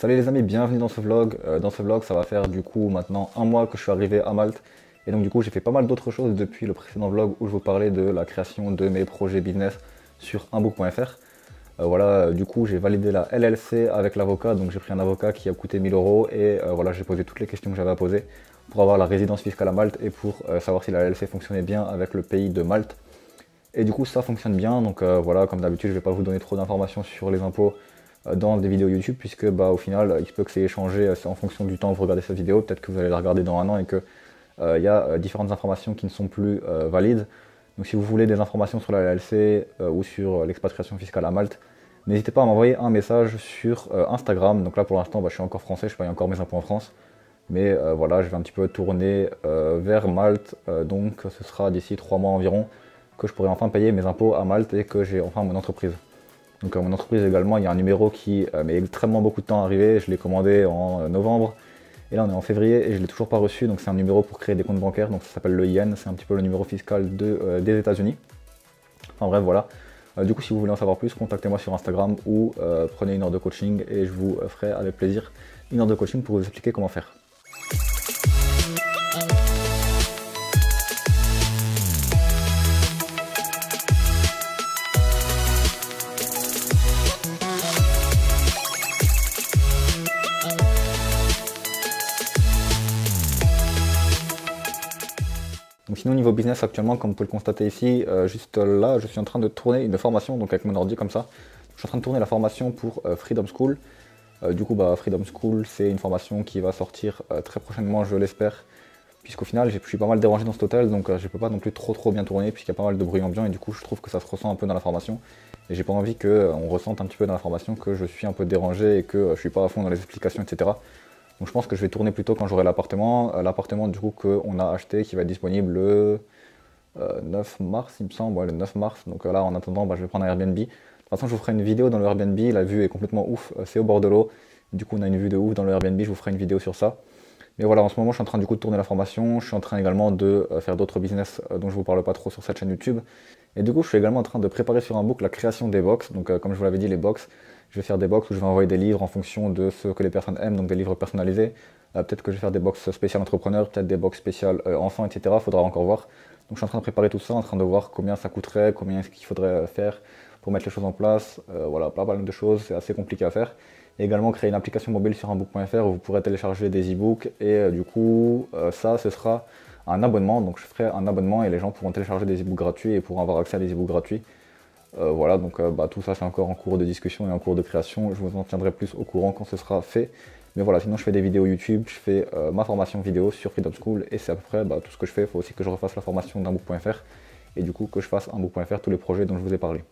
Salut les amis, bienvenue dans ce vlog. Euh, dans ce vlog, ça va faire du coup maintenant un mois que je suis arrivé à Malte. Et donc du coup, j'ai fait pas mal d'autres choses depuis le précédent vlog où je vous parlais de la création de mes projets business sur unbook.fr. Euh, voilà, du coup, j'ai validé la LLC avec l'avocat. Donc j'ai pris un avocat qui a coûté 1000 euros et euh, voilà, j'ai posé toutes les questions que j'avais à poser pour avoir la résidence fiscale à Malte et pour savoir si la LLC fonctionnait bien avec le pays de Malte. Et du coup, ça fonctionne bien. Donc voilà, comme d'habitude, je vais pas vous donner trop d'informations sur les impôts euh, dans des vidéos YouTube, puisque bah, au final, il se peut que c'est échangé euh, en fonction du temps où vous regardez cette vidéo. Peut-être que vous allez la regarder dans un an et qu'il euh, y a différentes informations qui ne sont plus valides. Donc si vous voulez des informations sur la LLC ou sur l'expatriation fiscale à Malte, n'hésitez pas à m'envoyer un message sur Instagram. Donc là pour l'instant, bah, je suis encore français, je paye encore mes impôts en France. Mais voilà, je vais un petit peu tourner vers Malte. donc ce sera d'ici trois mois environ que je pourrai enfin payer mes impôts à Malte et que j'ai enfin mon entreprise. Donc à mon entreprise également, il y a un numéro qui euh, met extrêmement beaucoup de temps à arriver. Je l'ai commandé en euh, novembre. Et là on est en février et je ne l'ai toujours pas reçu. Donc c'est un numéro pour créer des comptes bancaires. Donc ça s'appelle le IN. C'est un petit peu le numéro fiscal euh, des États-Unis. Enfin bref, voilà. du coup, si vous voulez en savoir plus, contactez-moi sur Instagram ou prenez une heure de coaching et je vous ferai avec plaisir une heure de coaching pour vous expliquer comment faire. Sinon niveau business actuellement, comme vous pouvez le constater ici, euh, juste là, je suis en train de tourner une formation, donc avec mon ordi comme ça. Je suis en train de tourner la formation pour euh, Freedom School. Euh, du coup, bah, Freedom School, c'est une formation qui va sortir très prochainement, je l'espère. Puisqu'au final, je suis pas mal dérangé dans cet hôtel, donc je peux pas non plus trop trop bien tourner, puisqu'il y a pas mal de bruit ambiant, et du coup, je trouve que ça se ressent un peu dans la formation. Et j'ai pas envie qu'on ressente un petit peu dans la formation que je suis un peu dérangé et que je suis pas à fond dans les explications, etc. Donc je pense que je vais tourner plutôt quand j'aurai l'appartement. Euh, l'appartement du coup qu'on a acheté qui va être disponible le 9 euh, mars, il me semble, ouais, le 9 mars. Donc euh, là en attendant, bah, je vais prendre un Airbnb. De toute façon, je vous ferai une vidéo dans le Airbnb. La vue est complètement ouf. C'est au bord de l'eau. Du coup, on a une vue de ouf dans le Airbnb. Je vous ferai une vidéo sur ça. Mais voilà, en ce moment, je suis en train du coup de tourner la formation. Je suis en train également de faire d'autres business dont je vous parle pas trop sur cette chaîne YouTube. Et du coup, je suis également en train de préparer sur un book la création des box. Donc, comme je vous l'avais dit, les box, je vais faire des box où je vais envoyer des livres en fonction de ce que les personnes aiment, donc des livres personnalisés. Euh, peut-être que je vais faire des box spéciales entrepreneurs, peut-être des box spéciales euh, enfants, etc. Faudra encore voir. Donc je suis en train de préparer tout ça, en train de voir combien ça coûterait, combien est-ce qu'il faudrait euh, faire pour mettre les choses en place. voilà, pas mal de choses, c'est assez compliqué à faire. Également créer une application mobile sur unbook.fr où vous pourrez télécharger des e-books et du coup ça ce sera un abonnement. Donc je ferai un abonnement et les gens pourront télécharger des e-books gratuits et pourront avoir accès à des e-books gratuits. Euh, voilà, donc euh, bah, tout ça c'est encore en cours de discussion et en cours de création. Je vous en tiendrai plus au courant quand ce sera fait. Mais voilà, sinon je fais des vidéos YouTube, je fais euh, ma formation vidéo sur Freedom School et c'est à bah, tout ce que je fais. Il faut aussi que je refasse la formation d'un book.fr et du coup que je fasse un book.fr tous les projets dont je vous ai parlé.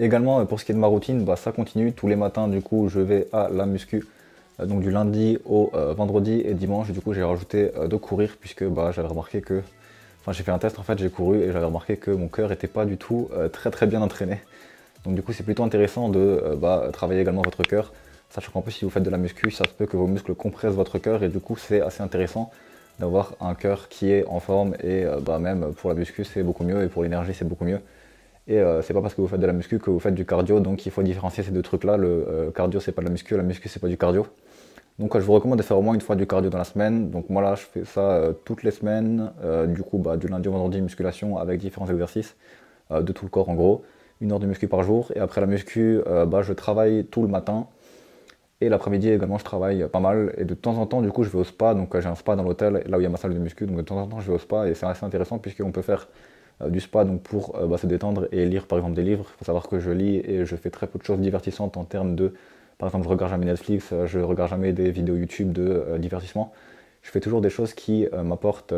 Également, euh, pour ce qui est de ma routine, bah, ça continue. Tous les matins, du coup, je vais à la muscu. Euh, donc du lundi au euh, vendredi et dimanche, du coup, j'ai rajouté de courir puisque bah, j'avais remarqué que... Enfin, j'ai fait un test, en fait, j'ai couru et j'avais remarqué que mon cœur n'était pas du tout très très bien entraîné. Donc du coup, c'est plutôt intéressant de bah, travailler également votre cœur. Sachant qu'en plus, si vous faites de la muscu, ça peut que vos muscles compressent votre cœur et du coup, c'est assez intéressant d'avoir un cœur qui est en forme et bah, même pour la muscu, c'est beaucoup mieux et pour l'énergie, c'est beaucoup mieux. Et euh, c'est pas parce que vous faites de la muscu que vous faites du cardio, donc il faut différencier ces deux trucs-là. Le euh, cardio, c'est pas de la muscu, la muscu, c'est pas du cardio. Donc je vous recommande de faire au moins une fois du cardio dans la semaine. Donc moi là, je fais ça euh, toutes les semaines. du coup, bah, du lundi au vendredi, musculation avec différents exercices de tout le corps en gros. Une heure de muscu par jour. Et après la muscu, bah, je travaille tout le matin. Et l'après-midi également, je travaille pas mal. Et de temps en temps, du coup, je vais au spa. Donc j'ai un spa dans l'hôtel, là où il y a ma salle de muscu. Donc de temps en temps, je vais au spa. Et c'est assez intéressant puisqu'on peut faire euh, du spa donc pour euh, bah, se détendre et lire par exemple des livres. Il faut savoir que je lis et je fais très peu de choses divertissantes en termes de, par exemple, je regarde jamais Netflix, euh, je regarde jamais des vidéos YouTube de divertissement. Je fais toujours des choses qui m'apportent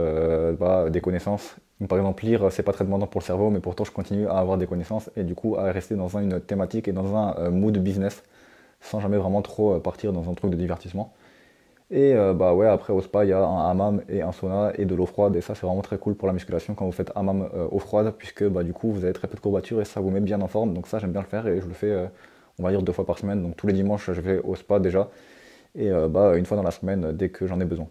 bah, des connaissances. par exemple, lire, c'est pas très demandant pour le cerveau, mais pourtant je continue à avoir des connaissances et du coup à rester dans une thématique et dans un mood business sans jamais vraiment trop partir dans un truc de divertissement. Et euh, bah ouais, après au spa, il y a un hammam et un sauna et de l'eau froide. Et ça, c'est vraiment très cool pour la musculation quand vous faites hammam euh, eau froide, puisque bah, du coup, vous avez très peu de courbatures et ça vous met bien en forme. Donc ça, j'aime bien le faire et je le fais euh, on va dire deux fois par semaine. Donc tous les dimanches, je vais au spa déjà. Et bah, une fois dans la semaine dès que j'en ai besoin.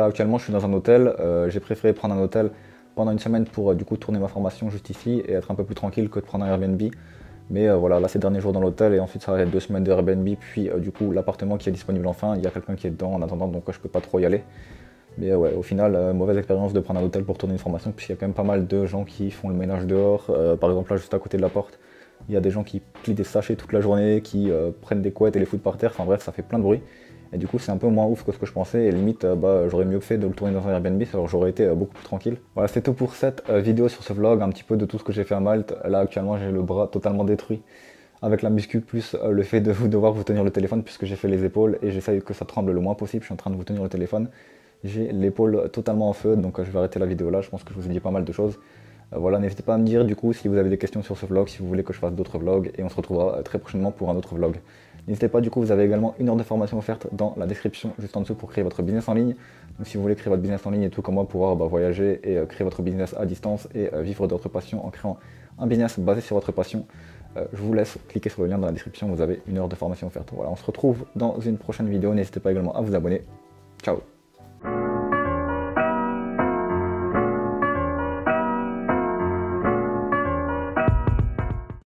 Là actuellement je suis dans un hôtel. Euh, j'ai préféré prendre un hôtel pendant une semaine pour euh, du coup tourner ma formation juste ici et être un peu plus tranquille que de prendre un Airbnb. Mais euh, voilà, là ces derniers jours dans l'hôtel et ensuite ça va être deux semaines de Airbnb, puis du coup l'appartement qui est disponible enfin, il y a quelqu'un qui est dedans en attendant donc je peux pas trop y aller. Mais ouais, au final, mauvaise expérience de prendre un hôtel pour tourner une formation, puisqu'il y a quand même pas mal de gens qui font le ménage dehors. par exemple là juste à côté de la porte, il y a des gens qui plient des sachets toute la journée, qui prennent des couettes et les foutent par terre, enfin bref, ça fait plein de bruit. Et du coup, c'est un peu moins ouf que ce que je pensais. Et limite, euh, bah, j'aurais mieux fait de le tourner dans un Airbnb, alors j'aurais été euh, beaucoup plus tranquille. Voilà, c'est tout pour cette euh, vidéo sur ce vlog, un petit peu de tout ce que j'ai fait à Malte. Là, actuellement, j'ai le bras totalement détruit avec la muscu, plus le fait de devoir vous tenir le téléphone, puisque j'ai fait les épaules et j'essaye que ça tremble le moins possible. Je suis en train de vous tenir le téléphone. J'ai l'épaule totalement en feu, donc je vais arrêter la vidéo là. Je pense que je vous ai dit pas mal de choses. voilà, n'hésitez pas à me dire du coup si vous avez des questions sur ce vlog, si vous voulez que je fasse d'autres vlogs, et on se retrouvera très prochainement pour un autre vlog. N'hésitez pas, du coup, vous avez également une heure de formation offerte dans la description juste en dessous pour créer votre business en ligne. Donc si vous voulez créer votre business en ligne et tout comme moi, pouvoir bah, voyager et euh, créer votre business à distance et euh, vivre d'autres passions en créant un business basé sur votre passion, euh, je vous laisse cliquer sur le lien dans la description, vous avez une heure de formation offerte. Voilà, on se retrouve dans une prochaine vidéo, n'hésitez pas également à vous abonner. Ciao